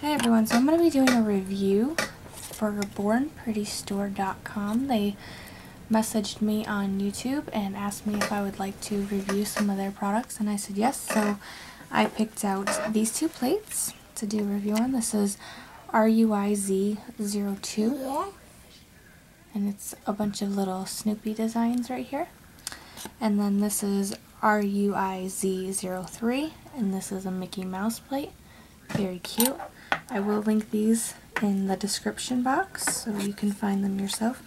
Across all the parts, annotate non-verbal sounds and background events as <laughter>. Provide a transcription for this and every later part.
Hey everyone, so I'm going to be doing a review for BornPrettyStore.com. They messaged me on YouTube and asked me if I would like to review some of their products and I said yes, so I picked out these two plates to do a review on. This is RUIZ02 and it's a bunch of little Snoopy designs right here. And then this is RUIZ03 and this is a Mickey Mouse plate. Very cute. I will link these in the description box so you can find them yourself.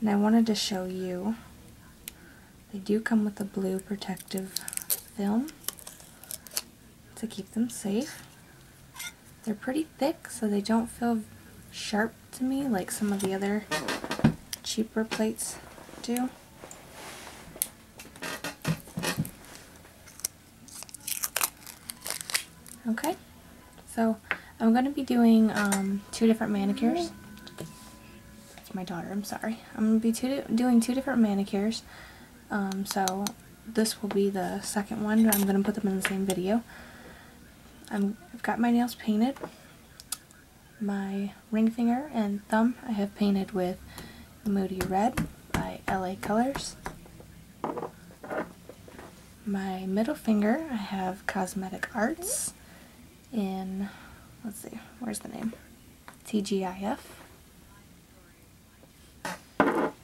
And I wanted to show you, they do come with a blue protective film to keep them safe. They're pretty thick so they don't feel sharp to me like some of the other cheaper plates do. Okay, so I'm going to be doing um, two different manicures. That's my daughter, I'm sorry. I'm going to be two, doing two different manicures. Um, so this will be the second one, I'm going to put them in the same video. i have got my nails painted. My ring finger and thumb I have painted with Moody Red by LA Colors. My middle finger I have Cosmetic Arts in, let's see, where's the name? TGIF.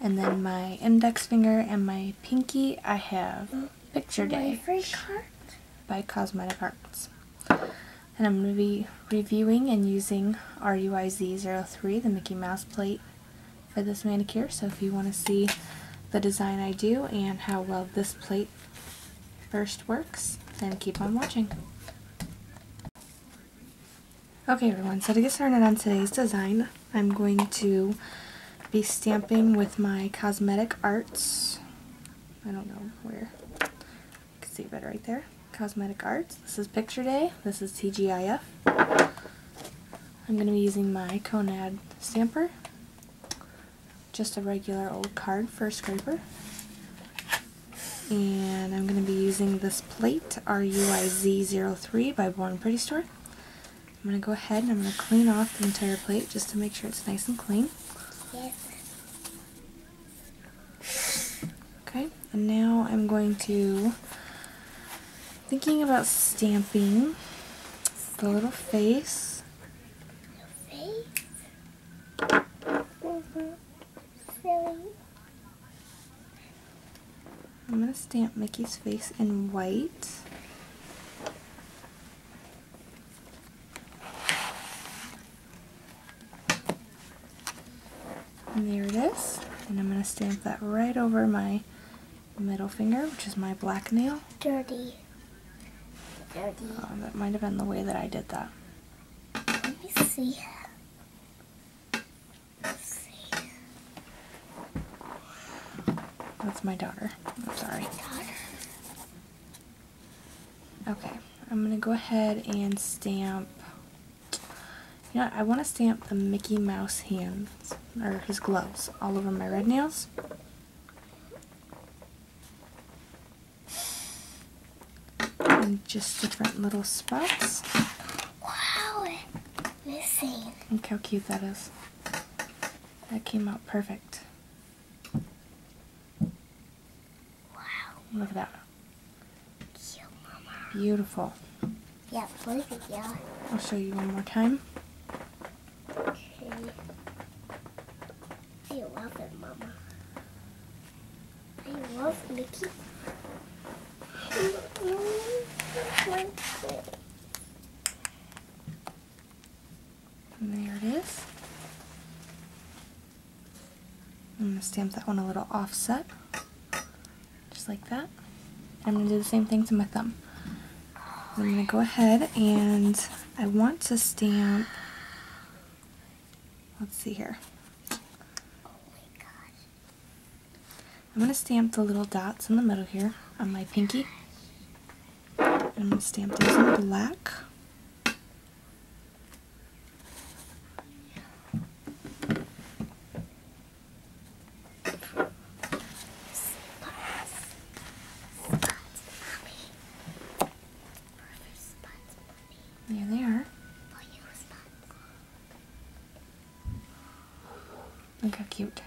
And then my index finger and my pinky, I have Picture Day by Cosmetic Arts. And I'm going to be reviewing and using RUIZ03, the Mickey Mouse plate, for this manicure. So if you want to see the design I do and how well this plate first works, then keep on watching. Okay everyone, so to get started on today's design, I'm going to be stamping with my Cosmetic Arts, I don't know where, you can see it right there, Cosmetic Arts. This is Picture Day, this is TGIF. I'm going to be using my Konad stamper, just a regular old card for a scraper. And I'm going to be using this plate, RUIZ03 by Born Pretty Store. I'm going to go ahead and I'm going to clean off the entire plate just to make sure it's nice and clean. Yes. Okay, and now I'm going to, thinking about stamping the little face. Face? I'm going to stamp Mickey's face in white. And there it is. And I'm going to stamp that right over my middle finger, which is my black nail. Dirty. Dirty. Oh, that might have been the way that I did that. Let me see. Let's see. That's my daughter. I'm sorry. Daughter. Okay, I'm going to go ahead and stamp you know, I want to stamp the Mickey Mouse hands, or his gloves, all over my red nails. And just different little spots. Wow, missing. Look how cute that is. That came out perfect. Wow. Look at that. Cute, Mama. Beautiful. Yeah, perfect, yeah. I'll show you one more time. Love it, Mama. I love Mickey. And there it is. I'm going to stamp that one a little offset, just like that. I'm going to do the same thing to my thumb. I'm going to go ahead and I want to stamp, let's see here. Oh I'm going to stamp the little dots in the middle here on my pinky. I'm going to stamp those in black. There they are. How cute.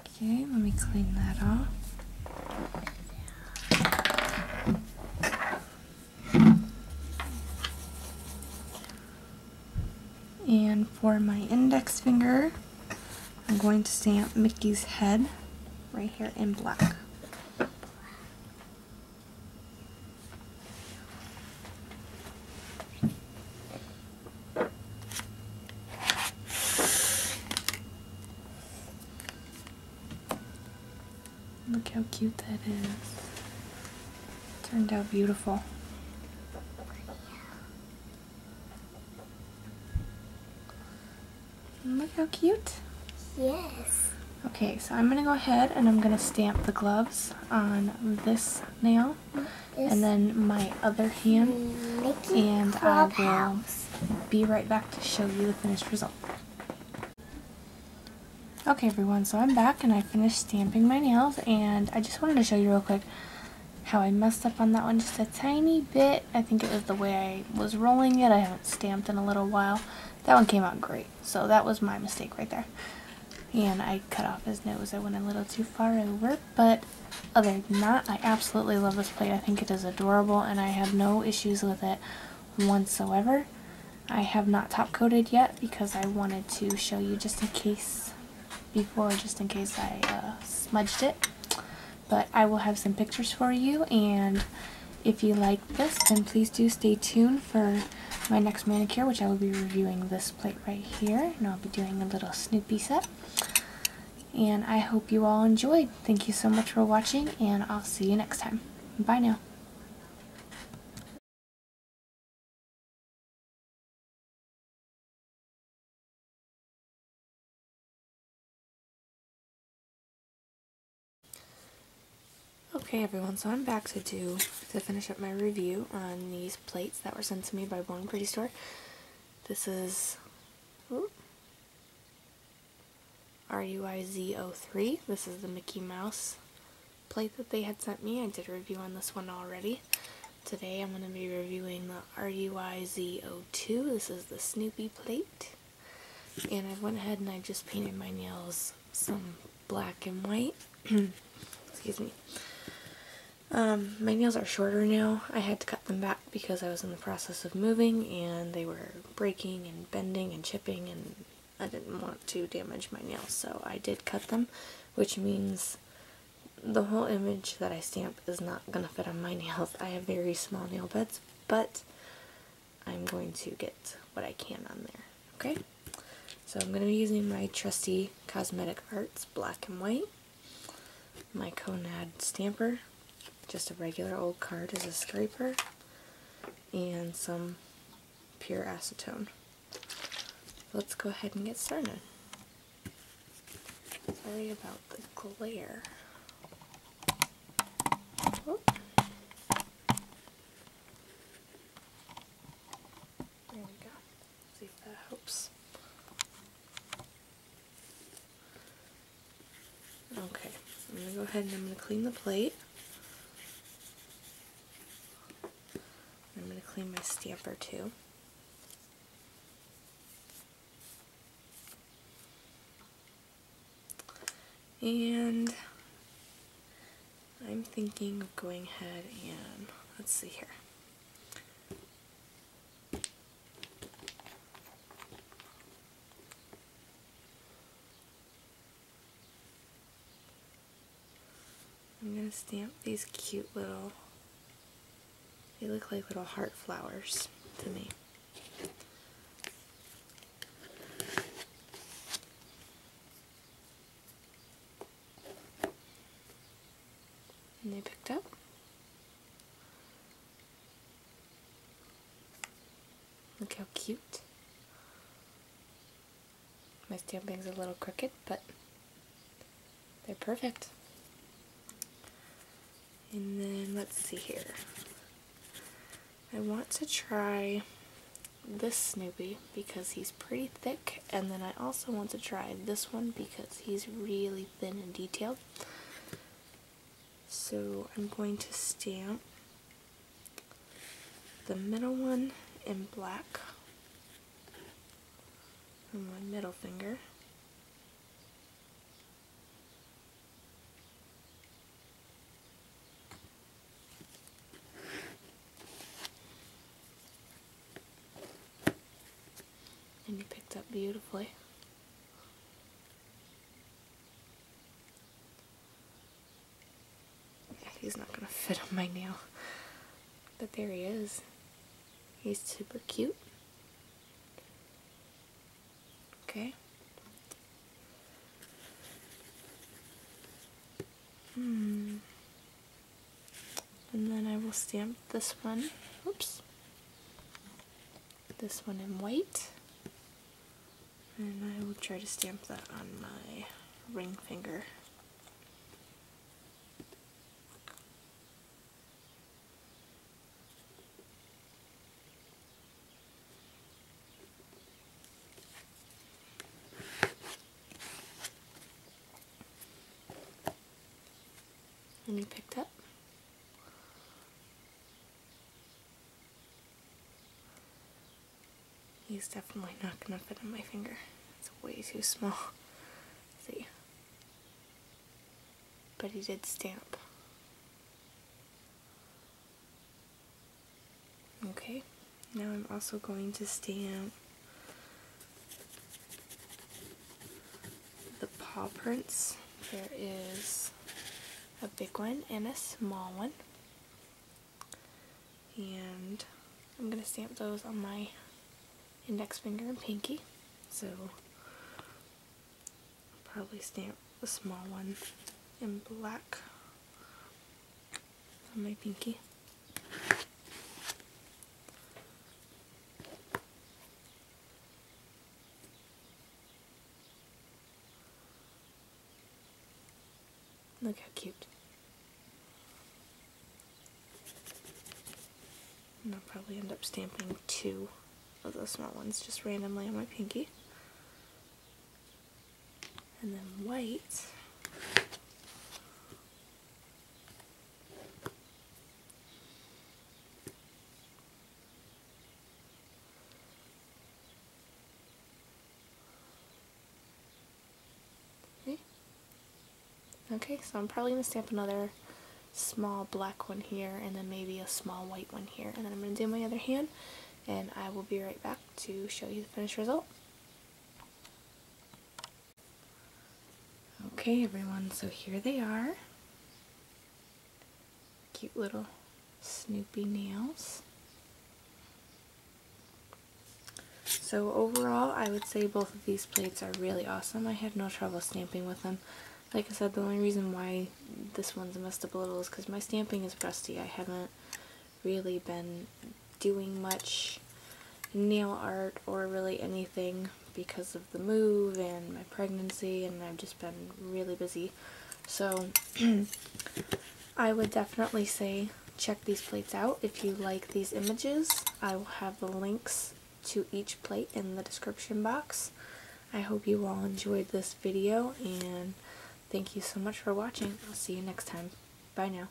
Okay, let me clean that off. And for my index finger, I'm going to stamp Mickey's head right here in black. Look how cute that is. Turned out beautiful. Look how cute. Yes. Okay, so I'm going to go ahead and I'm going to stamp the gloves on this nail and then my other hand Mickey and I will be right back to show you the finished result. Okay everyone, so I'm back and I finished stamping my nails and I just wanted to show you real quick how I messed up on that one just a tiny bit. I think it was the way I was rolling it. I haven't stamped in a little while. That one came out great, so that was my mistake right there. And I cut off his nose. I went a little too far over, but other than that, I absolutely love this plate. I think it is adorable and I have no issues with it whatsoever. I have not top coated yet because I wanted to show you just in case before just in case I uh, smudged it but I will have some pictures for you and if you like this then please do stay tuned for my next manicure which I will be reviewing this plate right here and I'll be doing a little Snoopy set and I hope you all enjoyed. Thank you so much for watching and I'll see you next time. Bye now. Okay everyone, so I'm back to do, to finish up my review on these plates that were sent to me by Born Pretty Store. This is ooh, RUIZ03. This is the Mickey Mouse plate that they had sent me. I did a review on this one already. Today I'm going to be reviewing the RUIZ02. This is the Snoopy plate. And I went ahead and I just painted my nails some black and white. <clears throat> Excuse me. Um, my nails are shorter now. I had to cut them back because I was in the process of moving and they were breaking and bending and chipping and I didn't want to damage my nails so I did cut them which means the whole image that I stamp is not going to fit on my nails. I have very small nail beds but I'm going to get what I can on there. Okay? So I'm going to be using my trusty Cosmetic Arts black and white, my Konad stamper, just a regular old card as a scraper, and some pure acetone. Let's go ahead and get started. Sorry about the glare. There we go. See if that helps. Okay, I'm going to go ahead and I'm going to clean the plate. I'm going to clean my stamper too. And I'm thinking of going ahead and let's see here. I'm going to stamp these cute little, they look like little heart flowers to me. And they picked up. Look how cute. My stamping's a little crooked, but they're perfect. And then let's see here. I want to try this Snoopy because he's pretty thick and then I also want to try this one because he's really thin and detailed. So I'm going to stamp the middle one in black on my middle finger. And you picked up beautifully. He's not gonna fit on my nail. But there he is. He's super cute. Okay. Hmm. And then I will stamp this one. Oops. This one in white. And I will try to stamp that on my ring finger. And you picked up. He's definitely not to fit on my finger. It's way too small. see. But he did stamp. Okay, now I'm also going to stamp the paw prints. There is a big one and a small one. And I'm going to stamp those on my index finger and pinky. So I'll probably stamp the small one in black on my pinky. Look how cute. And I'll probably end up stamping two of those small ones just randomly on my pinky. And then white. Okay, so I'm probably going to stamp another small black one here and then maybe a small white one here. And then I'm going to do my other hand and I will be right back to show you the finished result. Okay everyone, so here they are. Cute little Snoopy nails. So overall, I would say both of these plates are really awesome. I had no trouble stamping with them. Like I said, the only reason why this one's messed up a little is because my stamping is rusty. I haven't really been doing much nail art or really anything because of the move and my pregnancy and I've just been really busy. So <clears throat> I would definitely say check these plates out if you like these images. I will have the links to each plate in the description box. I hope you all enjoyed this video and Thank you so much for watching. I'll see you next time. Bye now.